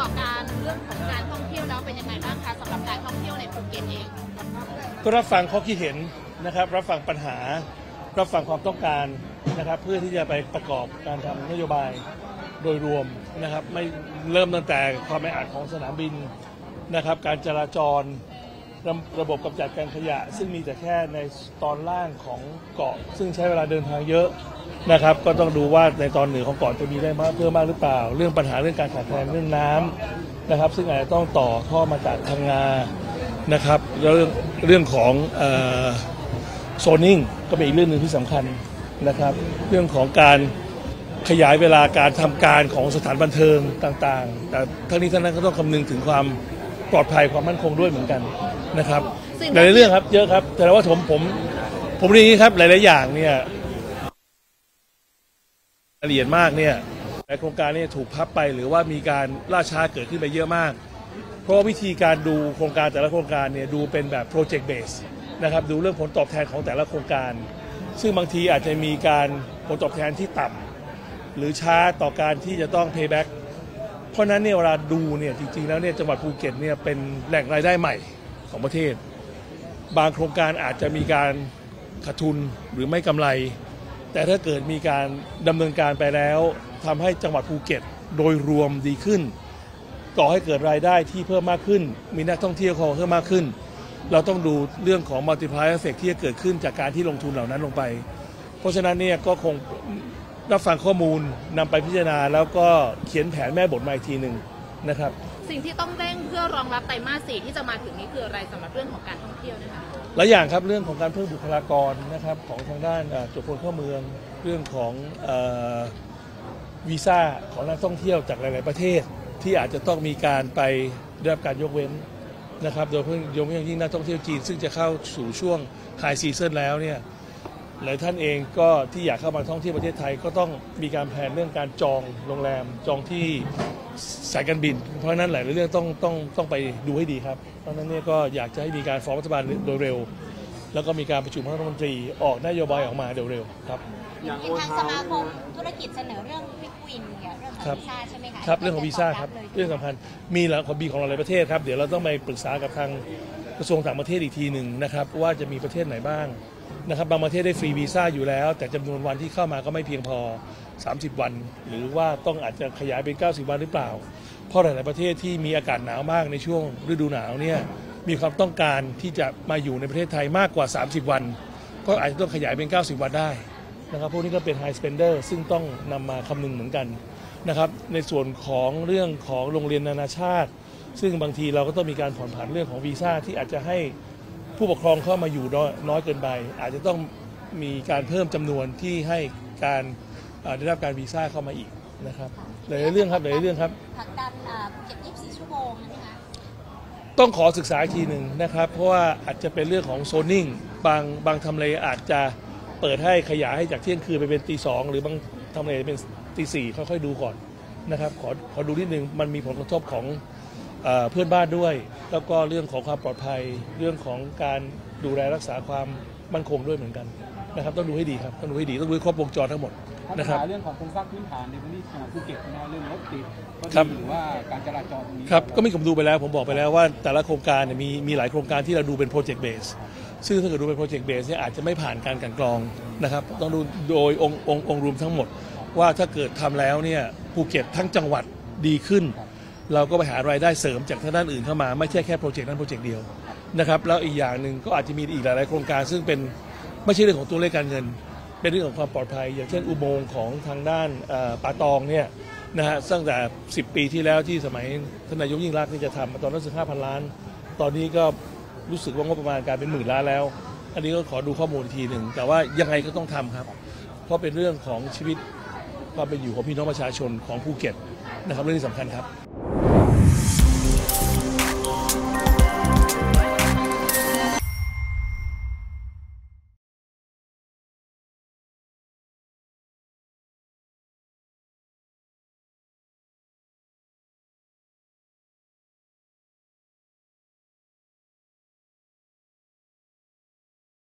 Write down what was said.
กอบการเรื่องของการท่องเที่ยวแล้วเป็นยังไงบ้างคะสำหรับการท่องเที่ยวในภูเก็ตเอง ก็รับฟังข้อคิดเห็นนะครับ รับฟังปัญหา รับฟังความต้องการนะครับ เพื่อที่จะไปประกอบการทำนโยบายโดยรวมนะครับ ไม่เริ่มตั้งแต่ความไม่อาจของสนามบินนะครับ การจราจร ระระบบกำจัดการขยะ ซึ่งมีแต่แค่ในตอนล่างของเกาะ ซึ่งใช้เวลาเดินทางเยอะนะครับ ก็ต้องดูว่าในตอนเหนือของเกาะจะมีได้มากเพิ่มมากหรือเปล่า เรื่องปัญหาเรื่องการขาดแคลนเรื่องน้ำนะครับ ซึ่งอาจจะต้องต่อท่อมาจากทางงานะครับแล้วเรื่องเรื่องของโซนิ่งก็เป็นอีกเรื่องหนึ่งที่สำคัญนะครับ เรื่องของการขยายเวลาการทำการของสถานบันเทิงต่างๆ แต่ทั้งนี้ทั้งนั้นก็ต้องคำนึงถึงความ ปลอดภัยความมั่นคงด้วยเหมือนกันนะครับสิ่งหลายๆเรื่องครับเยอะครับ แต่ว่าผมผมผมเรียนอย่างนี้ครับหลายๆอย่างเนี่ยรายละเอียดมากเนี่ยในโครงการเนี้ยถูกพับไปหรือว่ามีการล่าช้าเกิดขึ้นไปเยอะมาก เพราะว่าวิธีการดูโครงการแต่ละโครงการเนี่ยดูเป็นแบบ project base นะครับดูเรื่องผลตอบแทนของแต่ละโครงการ ซึ่งบางทีอาจจะมีการผลตอบแทนที่ต่ำหรือช้าต่อการที่จะต้อง payback เพราะนั้นเนี่ยเวลาดูเนี่ยจริงๆแล้วเนี่ยจังหวัดภูเก็ตเนี่ยเป็นแหล่งรายได้ใหม่ของประเทศ บางโครงการอาจจะมีการขาดทุนหรือไม่กำไร แต่ถ้าเกิดมีการดำเนินการไปแล้วทำให้จังหวัดภูเก็ตโดยรวมดีขึ้นก่อให้เกิดรายได้ที่เพิ่มมากขึ้น มีนักท่องเที่ยวเข้าเพิ่มมากขึ้น เราต้องดูเรื่องของ multiplier effect ที่จะเกิดขึ้นจากการที่ลงทุนเหล่านั้นลงไป เพราะฉะนั้นเนี่ยก็คง รับฟังข้อมูลนำไปพิจารณา แล้วก็เขียนแผนแม่บทมาอีกทีหนึ่งนะครับ สิ่งที่ต้องเร่งเพื่อรองรับไตรมาสสี่ที่จะมาถึงนี้คืออะไรสำหรับเรื่องของการท่องเที่ยวนะคะ หลายอย่างครับเรื่องของการเพิ่มบุคลากรนะครับของทางด้านเอ่อตรวจคนเข้าเมือง เรื่องของเอ่อวีซ่าของนักท่องเที่ยวจากหลาย ๆ ประเทศ ที่อาจจะต้องมีการไปได้รับการยกเว้นนะครับโดยเฉพาะยกเว้นอย่างยิ่งนักท่องเที่ยวจีน ซึ่งจะเข้าสู่ช่วงไฮซีซันแล้วเนี่ย หลายท่านเองก็ที่อยากเข้ามาท่องเที่ยวประเทศไทยก็ต้องมีการแผนเรื่องการจองโรงแรมจองที่สายการบิน เพราะฉะนั้นหลายๆเรื่องต้องต้องต้องไปดูให้ดีครับ เพราะฉะนั้นเนี่ยก็อยากจะให้มีการฟ้องรัฐบาลโดยเร็ว แล้วก็มีการประชุมคณะรัฐมนตรีออกนโยบายออกมาเร็วๆครับอย่างทางสมาคมธุรกิจเสนอเรื่องพิกวินเนี่ยเรื่องของครับวีซ่าใช่ไหมคะครับเรื่องของวีซ่าครับเลยเรื่องสำคัญมีหลังของบีของหลายประเทศครับเดี๋ยวเราต้องไปปรึกษากับทางกระทรวงต่างประเทศอีกทีหนึ่งนะครับว่าจะมีประเทศไหนบ้าง นะครับบางประเทศได้ฟรีวีซ่าอยู่แล้ว แต่จำนวนวันที่เข้ามาก็ไม่เพียงพอ 30 วัน หรือว่าต้องอาจจะขยายเป็น 90 วันหรือเปล่า เพราะหลาย ๆ ประเทศที่มีอากาศหนาวมากในช่วงฤดูหนาวเนี่ยมีความต้องการที่จะมาอยู่ในประเทศไทยมากกว่า 30 วัน ก็อาจจะต้องขยายเป็น 90 วันได้นะครับพวกนี้ก็เป็น high spender ซึ่งต้องนำมาคำนึงเหมือนกันนะครับในส่วนของเรื่องของโรงเรียนนานาชาติ ซึ่งบางทีเราก็ต้องมีการผ่อนผันเรื่องของวีซ่าที่อาจจะให้ ผู้ปกครองเข้ามาอยู่น้อยน้อยเกินไป อาจจะต้องมีการเพิ่มจำนวนที่ให้การเอ่อได้รับการวีซ่าเข้ามาอีกนะครับหลายๆเรื่องครับหลายๆเรื่องครับผลักดันอ่าภูเก็ต24 ชั่วโมงใช่ไหมคะต้องขอศึกษาอีกทีหนึ่งนะครับ เพราะว่าอาจจะเป็นเรื่องของโซนนิ่งบางบางทำเลอาจจะเปิดให้ขยายให้จากเที่ยงคืนไปเป็นตีสองหรือบางทำเลเป็นตีสี่ค่อยๆดูก่อนนะครับขอขอดูนิดนึงมันมีผลกระทบของเอ่อเพื่อนบ้านด้วย แล้วก็เรื่องของความปลอดภัย เรื่องของการดูแลรักษาความมั่นคงด้วยเหมือนกันนะครับต้องดูให้ดีครับต้องดูให้ดีต้องดูให้ครบวงจรทั้งหมดนะครับปัญหาเรื่องของโครงสร้างพื้นฐานในพื้นที่จังหวัดภูเก็ตนะเรื่องรถติดก็ครับดีหรือว่าการจราจรตรงนี้ครับก็มีผมดูไปแล้วผมบอกไปแล้วว่าแต่ละโครงการเนี่ยมีมีหลายโครงการที่เราดูเป็น project base ซึ่งถ้าเกิดดูเป็น project base เนี่ยอาจจะไม่ผ่านการกลั่นกรองนะครับต้องดูโดยองค์องค์องค์รวมทั้งหมด ว่าถ้าเกิดทำแล้วเนี่ยภูเก็ตทั้งจังหวัดดีขึ้น เราก็ไปหารายได้เสริมจากทางด้านอื่นเข้ามาไม่ใช่แค่โปรเจกต์นั้นโปรเจกต์เดียวนะครับแล้วอีกอย่างหนึ่งก็อาจจะมีอีกหลาย ๆ โครงการ ซึ่งเป็นไม่ใช่เรื่องของตัวเลขการเงิน เป็นเรื่องของความปลอดภัย อย่างเช่นอุโมงค์ของทางด้านป่าตองเนี่ยนะฮะตั้งแต่ 10 ปีที่แล้วที่สมัยทนายกยิ่งรักนี่จะทำตอนนั้นสิบห้าพันล้าน ตอนนี้ก็รู้สึกว่างบประมาณกายเป็นหมื่นล้านแล้ว อันนี้ก็ขอดูข้อมูลอีกทีหนึ่งแต่ว่ายังไงก็ต้องทำครับ เพราะเป็นเรื่องของชีวิตความเป็นอยู่ของพี่น้องประชาชนของภูเก็ตนะครับเรื่องที่สำคัญครับ